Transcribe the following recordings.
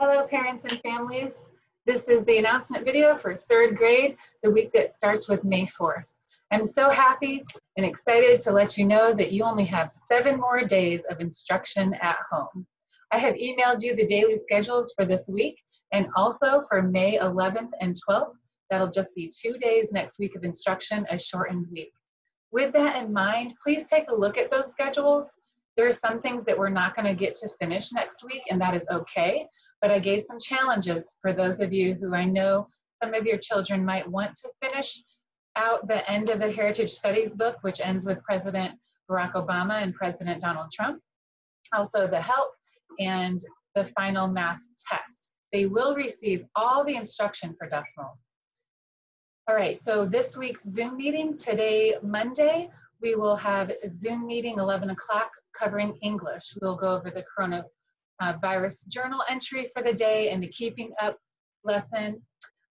Hello parents and families. This is the announcement video for third grade, the week that starts with May 4th. I'm so happy and excited to let you know that you only have seven more days of instruction at home. I have emailed you the daily schedules for this week and also for May 11th and 12th. That'll just be two days next week of instruction, a shortened week. With that in mind, please take a look at those schedules. There are some things that we're not going to get to finish next week, and that is okay. But I gave some challenges for those of you who I know some of your children might want to finish out the end of the Heritage Studies book, which ends with President Barack Obama and President Donald Trump. Also, the health and the final math test. They will receive all the instruction for decimals. All right, so this week's Zoom meeting, today, Monday, we will have a Zoom meeting 11 o'clock covering English. We'll go over the Uh, coronavirus journal entry for the day and the keeping up lesson.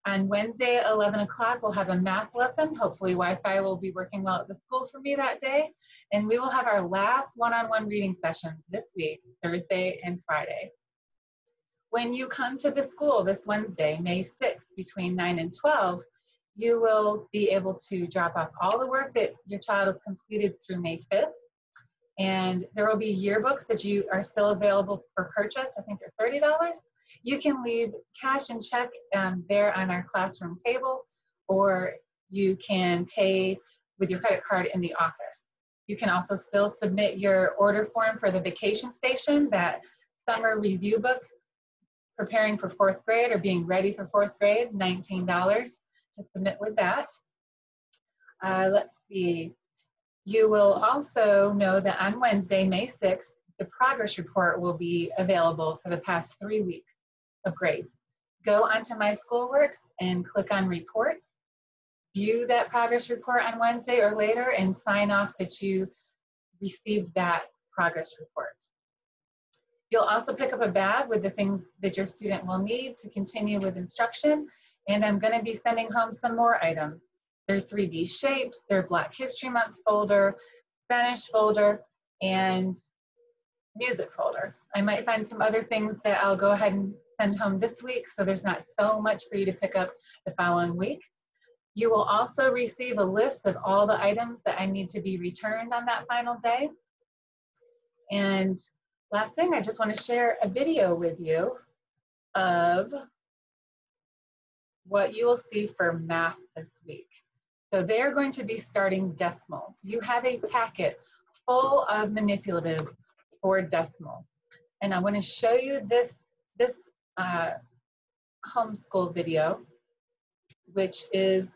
On Wednesday 11 o'clock, we'll have a math lesson. Hopefully Wi-Fi will be working well at the school for me that day. And we will have our last one-on-one -on -one reading sessions this week, Thursday and Friday. When you come to the school this Wednesday, May 6th, between 9 and 12, you will be able to drop off all the work that your child has completed through May 5th. And there will be yearbooks that you are still available for purchase. I think they're $30. You can leave cash and check um, there on our classroom table, or you can pay with your credit card in the office. You can also still submit your order form for the vacation station, that summer review book, preparing for fourth grade or being ready for fourth grade, $19 to submit with that. Uh, let's see. You will also know that on Wednesday, May 6th, the progress report will be available for the past three weeks of grades. Go onto My Schoolworks and click on reports. View that progress report on Wednesday or later and sign off that you received that progress report. You'll also pick up a bag with the things that your student will need to continue with instruction and I'm gonna be sending home some more items. They're 3D shapes, they're Black History Month folder, Spanish folder, and music folder. I might find some other things that I'll go ahead and send home this week so there's not so much for you to pick up the following week. You will also receive a list of all the items that I need to be returned on that final day. And last thing, I just want to share a video with you of what you will see for math this week. So they're going to be starting decimals. You have a packet full of manipulatives for decimals. And I want to show you this, this uh, homeschool video, which is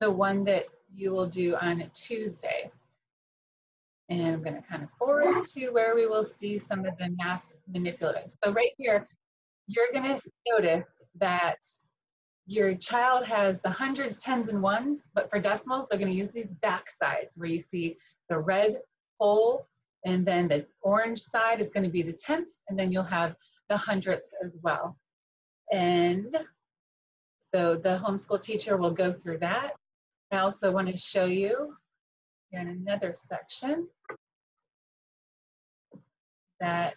the one that you will do on Tuesday. And I'm going to kind of forward to where we will see some of the math manipulatives. So right here, you're going to notice that your child has the hundreds, tens, and ones, but for decimals, they're going to use these back sides where you see the red whole, and then the orange side is going to be the tenths, and then you'll have the hundredths as well. And so the homeschool teacher will go through that. I also want to show you in another section that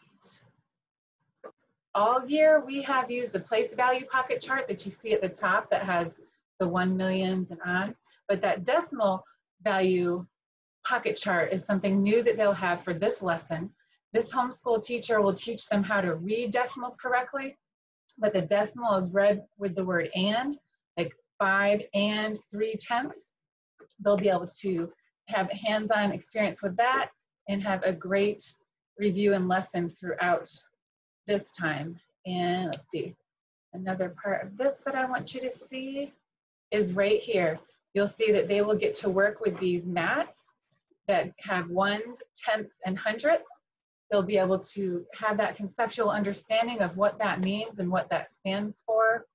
all year we have used the place value pocket chart that you see at the top that has the one millions and on, but that decimal value pocket chart is something new that they'll have for this lesson. This homeschool teacher will teach them how to read decimals correctly, but the decimal is read with the word and, like five and three tenths. They'll be able to have hands-on experience with that and have a great review and lesson throughout this time. And let's see, another part of this that I want you to see is right here. You'll see that they will get to work with these mats that have ones, tenths, and hundredths. They'll be able to have that conceptual understanding of what that means and what that stands for.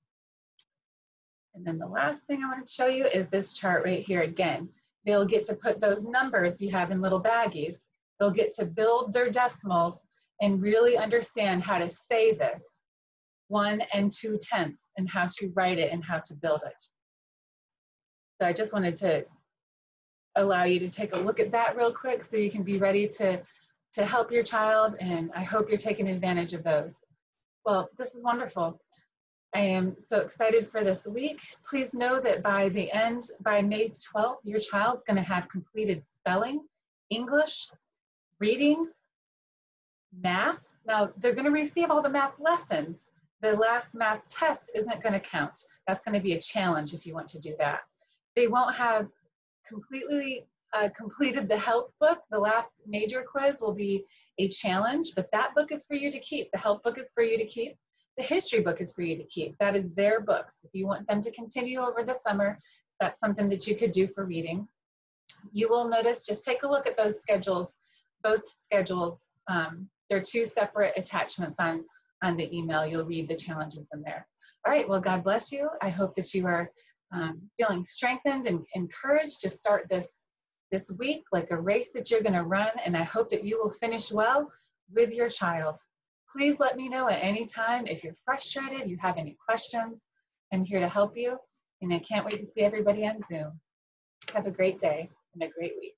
And then the last thing I want to show you is this chart right here again. They'll get to put those numbers you have in little baggies. They'll get to build their decimals and really understand how to say this one and two tenths and how to write it and how to build it. So I just wanted to allow you to take a look at that real quick so you can be ready to, to help your child and I hope you're taking advantage of those. Well, this is wonderful. I am so excited for this week. Please know that by the end, by May 12th, your child's going to have completed spelling, English, reading, math. Now, they're going to receive all the math lessons. The last math test isn't going to count. That's going to be a challenge if you want to do that. They won't have completely uh, completed the health book. The last major quiz will be a challenge, but that book is for you to keep. The health book is for you to keep. The history book is for you to keep. That is their books. If you want them to continue over the summer, that's something that you could do for reading. You will notice, just take a look at those schedules, both schedules. Um, they're two separate attachments on, on the email. You'll read the challenges in there. All right, well, God bless you. I hope that you are um, feeling strengthened and encouraged to start this this week like a race that you're going to run, and I hope that you will finish well with your child. Please let me know at any time if you're frustrated, you have any questions. I'm here to help you, and I can't wait to see everybody on Zoom. Have a great day and a great week.